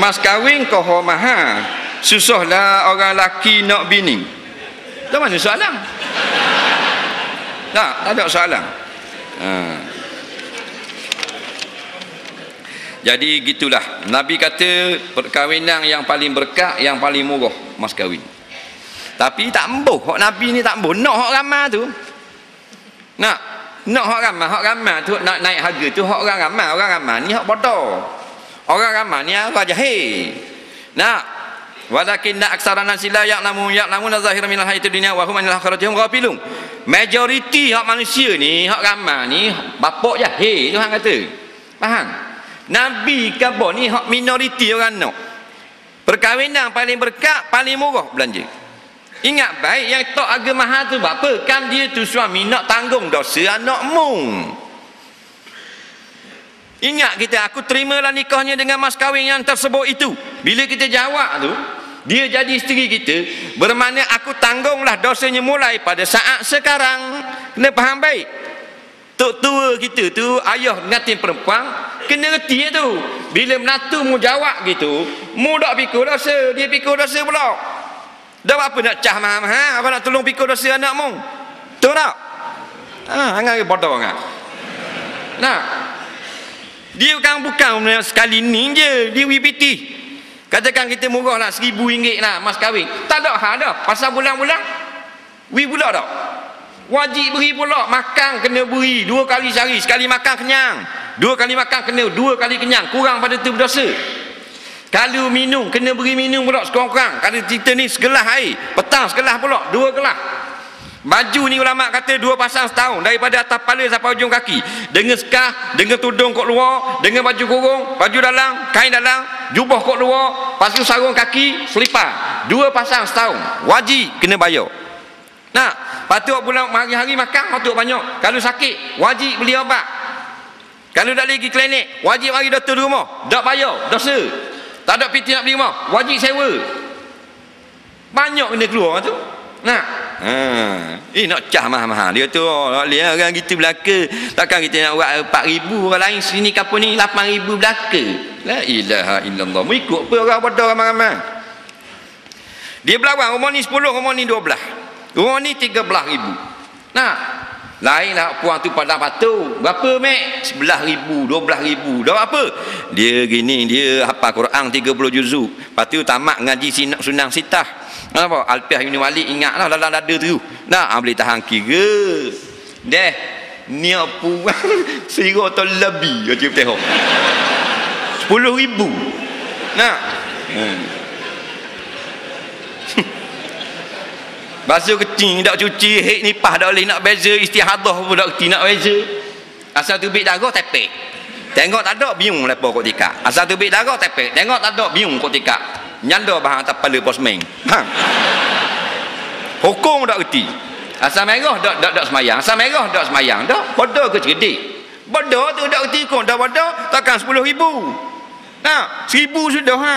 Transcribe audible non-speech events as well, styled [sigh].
mas kahwin kau mahal susahlah orang laki nak bini. Tak mana soalan? Tak tak ada soalan. Ha. jadi gitulah. Nabi kata perkahwinan yang paling berkat yang paling murah mas kahwin. Tapi tak embuh hak Nabi ni tak embuh nak hak ramah tu. Nak. Nak hak ramah. Hak ramah tu nak naik harga tu hak orang ramah. Orang ramah ni hak bodoh orang ramah ni orang jahil nak. Walakinna aksara nasi la ya'lamu ya'lamuna zahiran minal hayatid dunya wa hum anil akhirati hum ghafilun. Majoriti hak manusia ni hak ramai ni bapak jahil Tuhan kata. Faham? Nabi kabo ni hak minoriti orang nak. Perkahwinan paling berkat paling murah belanja. Ingat baik yang tok agama mahal tu apa? Kan dia tu suami nak tanggung dosa anak mung Ingat kita aku terimalah nikahnya dengan mas kahwin yang tersebut itu. Bila kita jawab tu, dia jadi isteri kita bermakna aku tanggunglah dosanya mulai pada saat sekarang. Kena faham baik? Tok tua kita tu ayah ngatin perempuan kena reti tu. Bila menatu mu jawab gitu mu tak pikul dosa dia pikul dosa pula. Dah apa nak cah mahal-mahal apa nak tolong pikul dosa anak mu? Tu tak? Ha, angan bodoh kan nah dia kan bukan sekali ni je dia WPT Katakan kita murah lah seribu ringgit lah mas kahwin. Tak ada hal dah. Pasal bulan-bulan. Wi pula tak. Wajib beri pula. Makan kena beri. Dua kali sehari. Sekali makan kenyang. Dua kali makan kena. Dua kali kenyang. Kurang pada tu berdosa. Kalau minum. Kena beri minum pula sekurang-kurang. Kalau kita ni segelas air. Petang segelas pula. Dua gelas. Baju ni ulama kata dua pasang setahun daripada atas kepala sampai ujung kaki. Dengan skah, dengan tudung kot luar, dengan baju kurung, baju dalam, kain dalam, jubah kot luar, pasu sarung kaki, selipar. Dua pasang setahun. Wajib kena bayar. Nah, patut bulan hari-hari makan patut banyak. Kalau sakit, wajib beli obat. Kalau tak lagi klinik, wajib bagi doktor di rumah. Tak bayar, dosa. Tak ada piti nak beli rumah, wajib sewa. Banyak kena keluar tu. Nah. Ha. Eh nak cah mahal-mahal dia tu. Lihat orang gitu belaka. Takkan kita nak buat 4000 orang lain sini kapo ni 8000 belaka. La ilaha illallah. Mu ikut apa orang bodoh ramai-ramai. Dia berlawan rumah ni 10, rumah ni 12. Rumah ni 13000. Nah. Lainlah puan tu pada patu. Berapa mek? 11000, 12000. Dah apa? Dia gini, dia hafal Quran 30 juzuk. Lepas tu tamat ngaji sunang sitah. Apa? Alpiah Ibn Walid ingatlah dalam dada tu. Nah, boleh tahan kira. Deh. Ni apa? Sira atau lebih. Macam tengok. Sepuluh ribu. Nah. Hmm. [laughs] Basuh kecing tak cuci hek ni pah dak boleh nak beza istihadah pun dak kerti nak beza. Asal tubik darah tepek. Tengok tak ada biung lepo kok tika. Asal tubik darah tepek. Tengok tak ada biung kok tika nyanda bahan atas kepala posmeng ha. hukum tak kerti asal merah tak tak tak semayang asal merah tak semayang tak bodoh ke cerdik bodoh tu tak kerti kau dah bodoh takkan sepuluh ribu nah seribu sudah ha